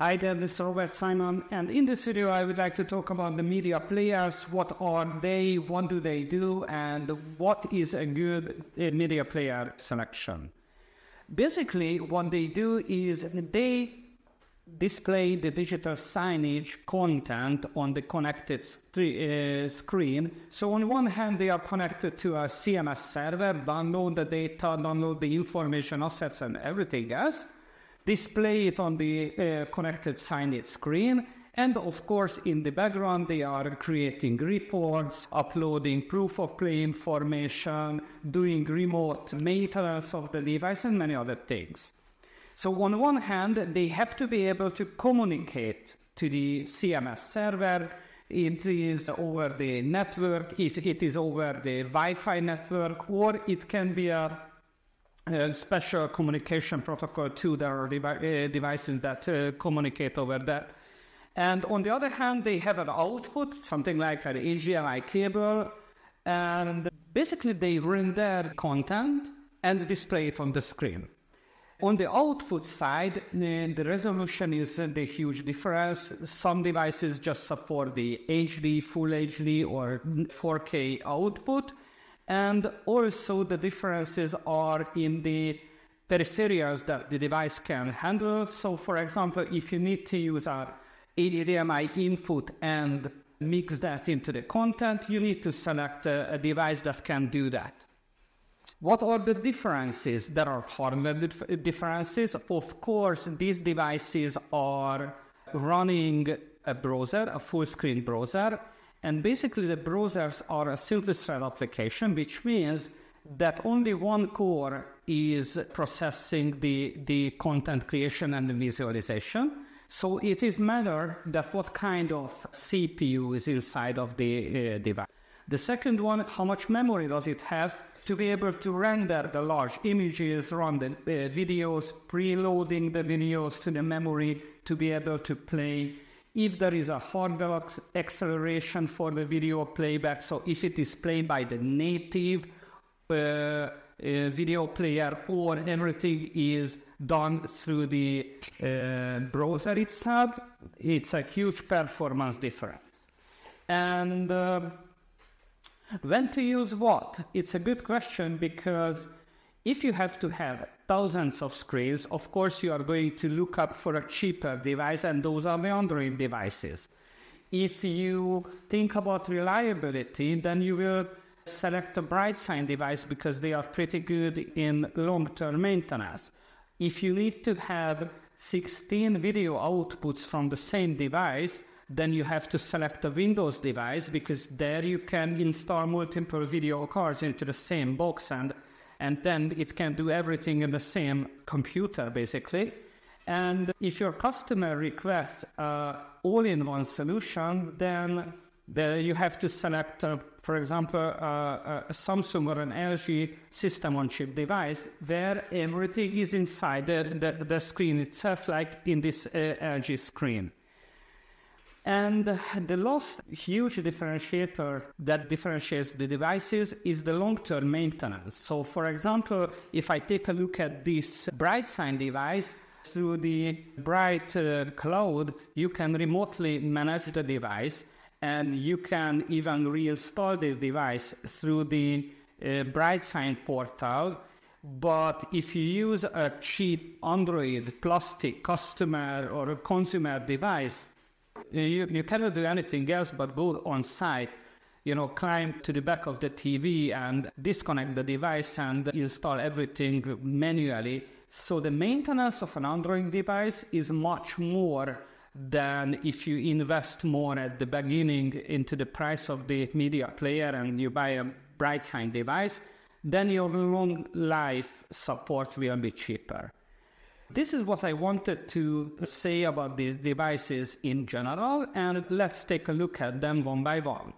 Hi there, this is Robert Simon, and in this video I would like to talk about the media players. What are they, what do they do, and what is a good uh, media player selection. Basically, what they do is they display the digital signage content on the connected uh, screen. So on one hand, they are connected to a CMS server, download the data, download the information assets and everything else display it on the uh, connected signage screen. And of course, in the background, they are creating reports, uploading proof of play information, doing remote maintenance of the device, and many other things. So, on one hand, they have to be able to communicate to the CMS server. It is over the network, it is over the Wi Fi network, or it can be a uh, special communication protocol to their devi- uh, devices that uh, communicate over that. And on the other hand, they have an output, something like an HDMI cable, and basically they render content and display it on the screen. On the output side, the resolution is the huge difference. Some devices just support the HD, Full HD, or 4K output and also the differences are in the peripherals that the device can handle. So for example, if you need to use a HDMI input and mix that into the content, you need to select a, a device that can do that. What are the differences? There are hardware differences. Of course, these devices are running a browser, a full screen browser, and basically, the browsers are a single thread application, which means that only one core is processing the, the content creation and the visualization. So it is matter that what kind of CPU is inside of the uh, device. The second one, how much memory does it have to be able to render the large images, run the uh, videos, preloading the videos to the memory to be able to play if there is a hardware acceleration for the video playback, so if it is played by the native uh, uh, video player or everything is done through the uh, browser itself, it's a huge performance difference. And uh, when to use what? It's a good question because if you have to have thousands of screens, of course you are going to look up for a cheaper device, and those are the Android devices. If you think about reliability, then you will select a BrightSign device because they are pretty good in long-term maintenance. If you need to have 16 video outputs from the same device, then you have to select a Windows device because there you can install multiple video cards into the same box and and then it can do everything in the same computer basically. And if your customer requests a all-in-one solution, then the, you have to select, uh, for example, uh, a Samsung or an LG system-on-chip device where everything is inside the, the, the, screen itself, like in this uh, LG screen. And the last huge differentiator that differentiates the devices is the long-term maintenance. So for example, if I take a look at this BrightSign device, through the Bright uh, Cloud, you can remotely manage the device and you can even reinstall the device through the uh, BrightSign portal. But if you use a cheap Android plastic customer or consumer device, you, you cannot do anything else but go on site, you know, climb to the back of the TV and disconnect the device and install everything manually. So the maintenance of an Android device is much more than if you invest more at the beginning into the price of the media player and you buy a bright BrightSign device, then your long life support will be cheaper. This is what I wanted to say about the devices in general, and let's take a look at them one by one.